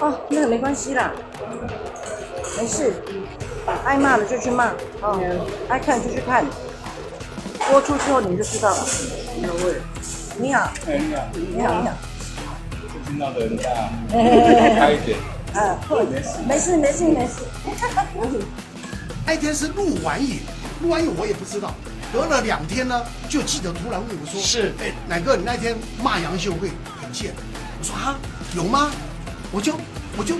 哦，那个没关系啦，没事，爱骂的就去骂，哦，爱看就去看，播出之后你们就知道了。你好，哎，你好，你好，你好，听到的人家嘿开一点，啊，没事。没事，没事，没事。那天是录完影，录完影我也不知道，隔了两天呢，就记者突然问我说：“是。哎，奶哥，你那天骂杨秀慧很贱。”我说：“啊，有吗？”我就我就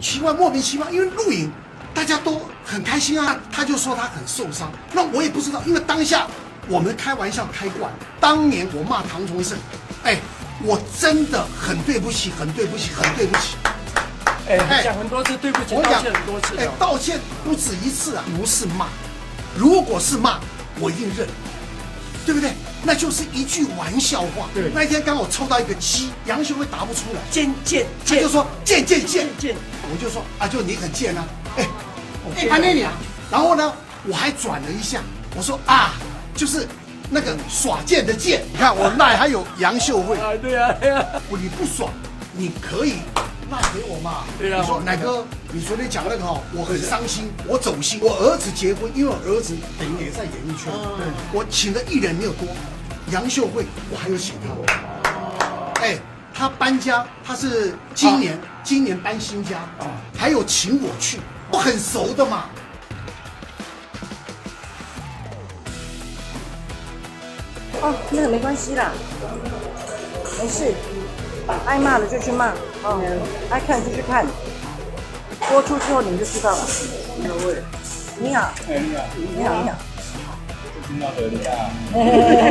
奇怪，莫名其妙，因为录影大家都很开心啊，他就说他很受伤，那我也不知道，因为当下我们开玩笑开惯，当年我骂唐崇盛，哎，我真的很对不起，很对不起，很对不起。哎，讲很多次对不起，道我讲歉很多次哎，，道歉不止一次啊，不是骂，如果是骂，我一定认，对不对？那就是一句玩笑话。对。那一天刚好抽到一个鸡，杨秀慧答不出来，贱贱贱他就说贱贱贱，贱，我就说啊，就你很贱啊，哎，哎，贱潘内里啊，然后呢，我还转了一下，我说啊，就是那个耍贱的贱，你看我那还有杨秀慧，啊，对啊，对啊，你不爽，你可以赖给我嘛。对啊你说奶哥，你昨天讲那个哈，我很伤心，我走心。我儿子结婚，因为我儿子等于也在演艺圈，嗯我请的艺人没有多，杨秀慧我还有请他。哎，他搬家，他是今年、今年搬新家，还有请我去，我很熟的嘛。哦，那个没关系啦，没事，爱骂的就去骂，哦，爱看就去看，播出之后你们就知道了。各位，你好，哎，你好，你好，你好，听到的人家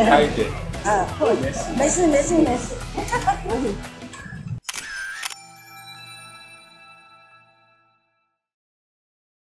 开一点，啊，没事。没事，没事，没事。